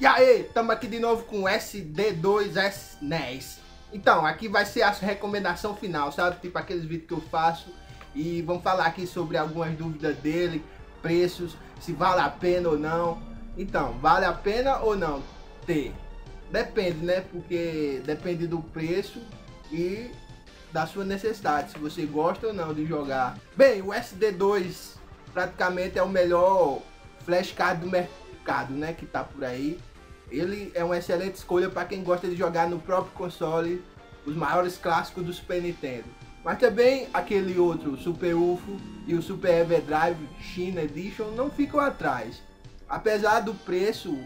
E aí, estamos aqui de novo com o SD2S NES. Então, aqui vai ser a recomendação final, sabe? Tipo aqueles vídeos que eu faço. E vamos falar aqui sobre algumas dúvidas dele, preços, se vale a pena ou não. Então, vale a pena ou não ter? Depende, né? Porque depende do preço e da sua necessidade, se você gosta ou não de jogar. Bem, o SD2 praticamente é o melhor flashcard do mercado, né, que tá por aí. Ele é uma excelente escolha para quem gosta de jogar no próprio console os maiores clássicos do Super Nintendo. Mas também aquele outro Super UFO e o Super Everdrive China Edition não ficam atrás. Apesar do preço,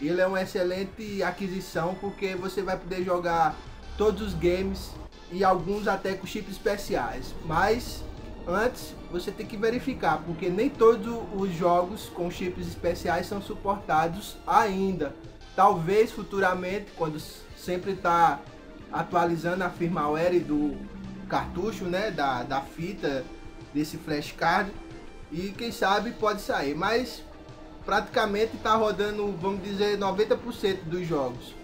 ele é uma excelente aquisição porque você vai poder jogar todos os games e alguns até com chips especiais. Mas antes você tem que verificar, porque nem todos os jogos com chips especiais são suportados ainda. Talvez futuramente, quando sempre está atualizando a firmware do cartucho, né, da, da fita desse flashcard, e quem sabe pode sair, mas praticamente está rodando, vamos dizer, 90% dos jogos.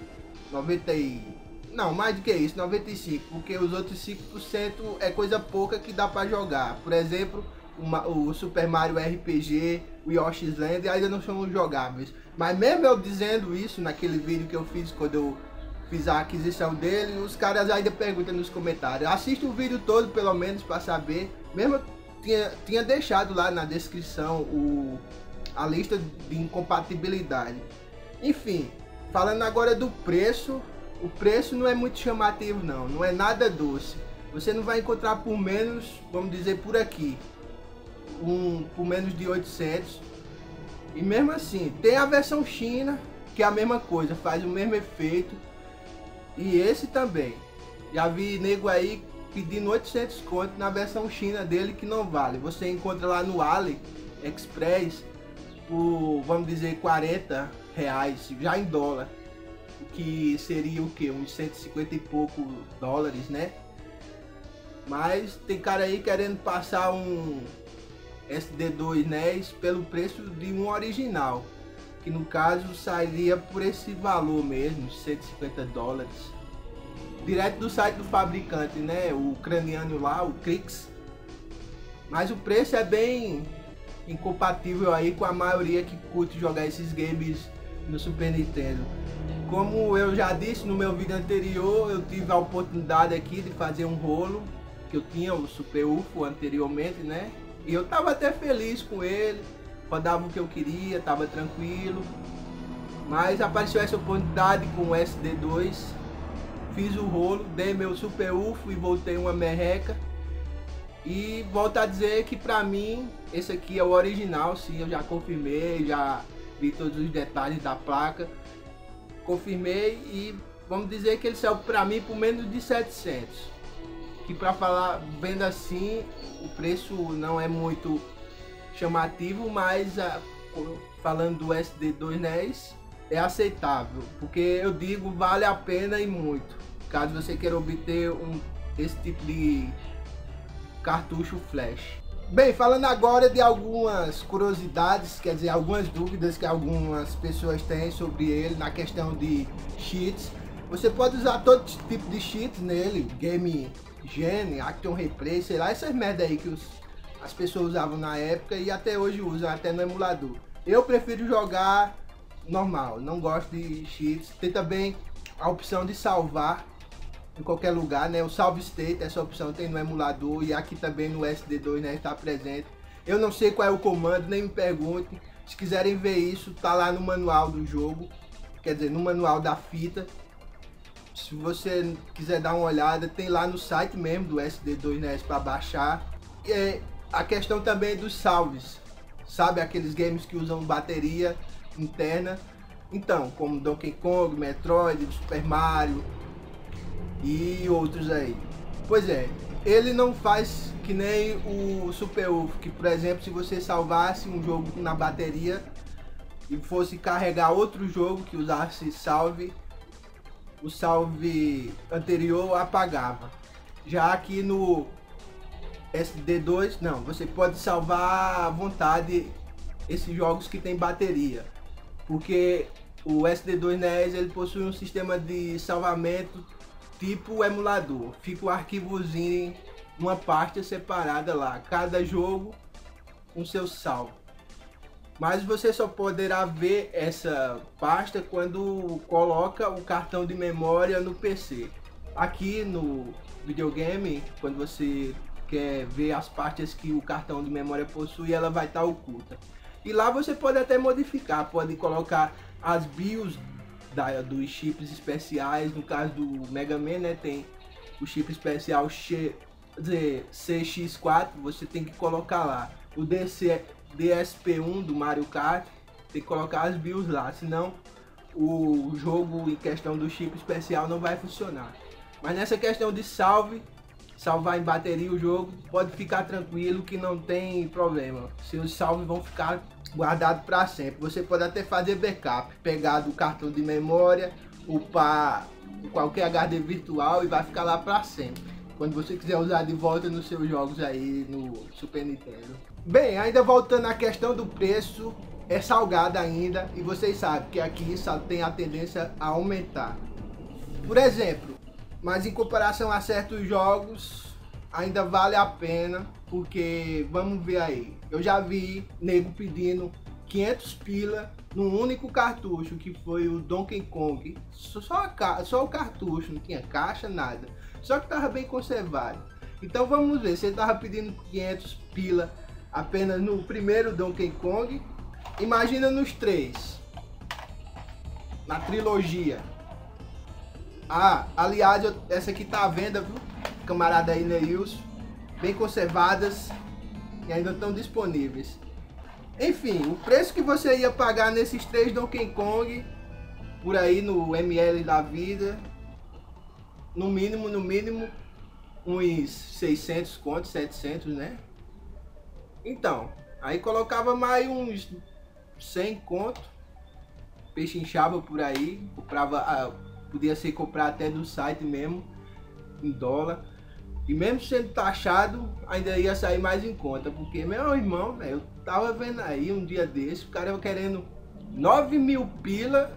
90 e não, mais do que isso, 95, porque os outros 5% é coisa pouca que dá para jogar. Por exemplo, uma, o Super Mario RPG, o Yoshi's Land ainda não são jogáveis. Mas mesmo eu dizendo isso naquele vídeo que eu fiz quando eu fiz a aquisição dele, os caras ainda perguntam nos comentários. Assista o vídeo todo pelo menos para saber. Mesmo tinha, tinha deixado lá na descrição o, a lista de incompatibilidade. Enfim, falando agora do preço, o preço não é muito chamativo não, não é nada doce. Você não vai encontrar por menos, vamos dizer por aqui, um por menos de 800. E mesmo assim, tem a versão China, que é a mesma coisa, faz o mesmo efeito. E esse também. Já vi nego aí pedindo 800 conto na versão China dele que não vale. Você encontra lá no Ali Express por, vamos dizer, 40 reais, já em dólar que seria o que? Uns 150 e pouco dólares, né? Mas tem cara aí querendo passar um SD2 NES pelo preço de um original. Que no caso sairia por esse valor mesmo, 150 dólares. Direto do site do fabricante, né? O ucraniano lá, o Krix. Mas o preço é bem incompatível aí com a maioria que curte jogar esses games no Super Nintendo. Como eu já disse no meu vídeo anterior, eu tive a oportunidade aqui de fazer um rolo, que eu tinha o Super UFO anteriormente, né? E eu tava até feliz com ele, rodava o que eu queria, tava tranquilo. Mas apareceu essa oportunidade com o SD2, fiz o rolo, dei meu Super UFO e voltei uma merreca. E volto a dizer que pra mim, esse aqui é o original, sim, eu já confirmei, já vi todos os detalhes da placa confirmei e vamos dizer que ele saiu para mim por menos de 700. Que para falar vendo assim, o preço não é muito chamativo, mas a, falando do SD2 NES é aceitável, porque eu digo vale a pena e muito. Caso você queira obter um esse tipo de cartucho flash. Bem, falando agora de algumas curiosidades, quer dizer, algumas dúvidas que algumas pessoas têm sobre ele na questão de cheats. Você pode usar todo tipo de cheats nele, Game Gen, Action Replay, sei lá, essas merda aí que os, as pessoas usavam na época e até hoje usam, até no emulador. Eu prefiro jogar normal, não gosto de cheats. Tem também a opção de salvar em qualquer lugar, né? O Salve State, essa opção tem no emulador e aqui também no SD2, né? Está presente. Eu não sei qual é o comando, nem me pergunte. Se quiserem ver isso, tá lá no manual do jogo, quer dizer, no manual da fita. Se você quiser dar uma olhada, tem lá no site mesmo do SD2 NES para baixar. E é a questão também dos salves, sabe aqueles games que usam bateria interna. Então, como Donkey Kong, Metroid, Super Mario, e outros aí. Pois é, ele não faz que nem o Super UFO, que por exemplo, se você salvasse um jogo na bateria e fosse carregar outro jogo que usasse salve, o salve anterior apagava. Já aqui no SD2, não, você pode salvar à vontade esses jogos que tem bateria. Porque o SD2 NES ele possui um sistema de salvamento tipo emulador. Fica o arquivozinho numa pasta separada lá. Cada jogo com seu salvo. Mas você só poderá ver essa pasta quando coloca o cartão de memória no PC. Aqui no videogame, quando você quer ver as partes que o cartão de memória possui, ela vai estar oculta. E lá você pode até modificar, pode colocar as BIOS da, dos chips especiais, no caso do Mega Man, né, tem o chip especial X, dizer, CX4, você tem que colocar lá. O DC, DSP1 do Mario Kart, tem que colocar as BIOS lá, senão o jogo em questão do chip especial não vai funcionar. Mas nessa questão de salve, salvar em bateria o jogo, pode ficar tranquilo que não tem problema. Seus salves vão ficar guardados para sempre. Você pode até fazer backup, pegar do cartão de memória, upar qualquer HD virtual e vai ficar lá para sempre. Quando você quiser usar de volta nos seus jogos aí no Super Nintendo. Bem, ainda voltando à questão do preço, é salgado ainda e vocês sabem que aqui só tem a tendência a aumentar. Por exemplo, mas em comparação a certos jogos, ainda vale a pena, porque vamos ver aí. Eu já vi nego pedindo 500 pila num único cartucho, que foi o Donkey Kong. Só, a, só o cartucho, não tinha caixa, nada. Só que tava bem conservado. Então vamos ver, você tava pedindo 500 pila apenas no primeiro Donkey Kong, imagina nos três. Na trilogia. Ah, aliás, eu, essa aqui tá à venda, viu? Camarada aí, Neils. Bem conservadas e ainda estão disponíveis. Enfim, o preço que você ia pagar nesses três Donkey Kong, por aí no ML da vida, no mínimo, no mínimo, uns 600 contos, 700, né? Então, aí colocava mais uns 100 contos, peixe inchava por aí, comprava... Ah, podia ser comprar até do site mesmo, em dólar. E mesmo sendo taxado, ainda ia sair mais em conta. Porque meu irmão, velho, eu tava vendo aí um dia desse, o cara querendo 9 mil pila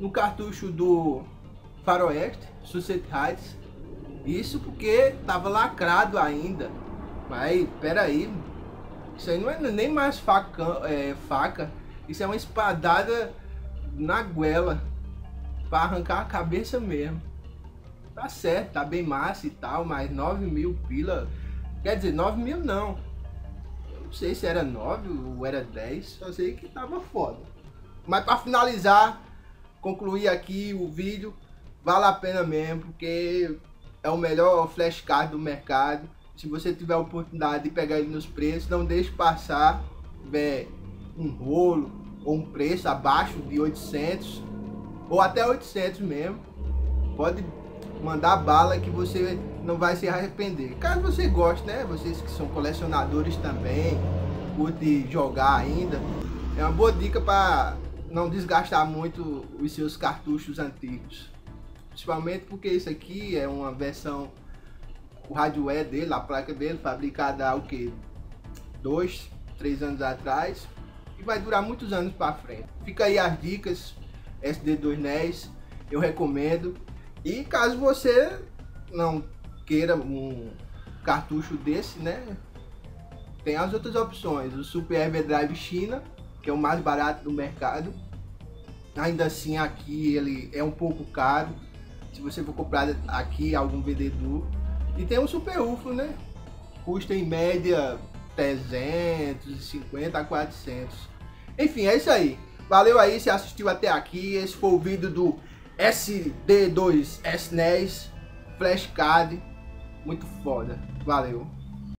no cartucho do Faroeste, Sunset Heights. Isso porque tava lacrado ainda. Mas, pera aí, isso aí não é nem mais faca, é, faca. Isso é uma espadada na goela para arrancar a cabeça mesmo. Tá certo, tá bem massa e tal, mas 9 mil pila. Quer dizer, 9 mil não. Eu não sei se era 9 ou era 10, só sei que tava foda. Mas para finalizar, concluir aqui o vídeo, vale a pena mesmo, porque é o melhor flashcard do mercado. Se você tiver a oportunidade de pegar ele nos preços, não deixe passar, tiver um rolo ou um preço abaixo de 800, ou até 800 mesmo. Pode mandar bala que você não vai se arrepender. Caso você goste, né? Vocês que são colecionadores também, curte jogar ainda, é uma boa dica para não desgastar muito os seus cartuchos antigos. Principalmente porque isso aqui é uma versão, o hardware dele, a placa dele, fabricada há o que? Dois, três anos atrás. E vai durar muitos anos para frente. Fica aí as dicas SD2 NES, eu recomendo. E caso você não queira um cartucho desse, né? Tem as outras opções, o Super Everdrive China, que é o mais barato do mercado. Ainda assim aqui ele é um pouco caro, se você for comprar aqui algum vendedor. E tem o Super UFO, né? Custa em média 350 a 400. Enfim, é isso aí. Valeu aí se assistiu até aqui. Esse foi o vídeo do SD2 SNES Flashcard. Muito foda. Valeu.